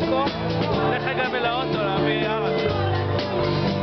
כה, לך גם אל האוטו להביא יאללה.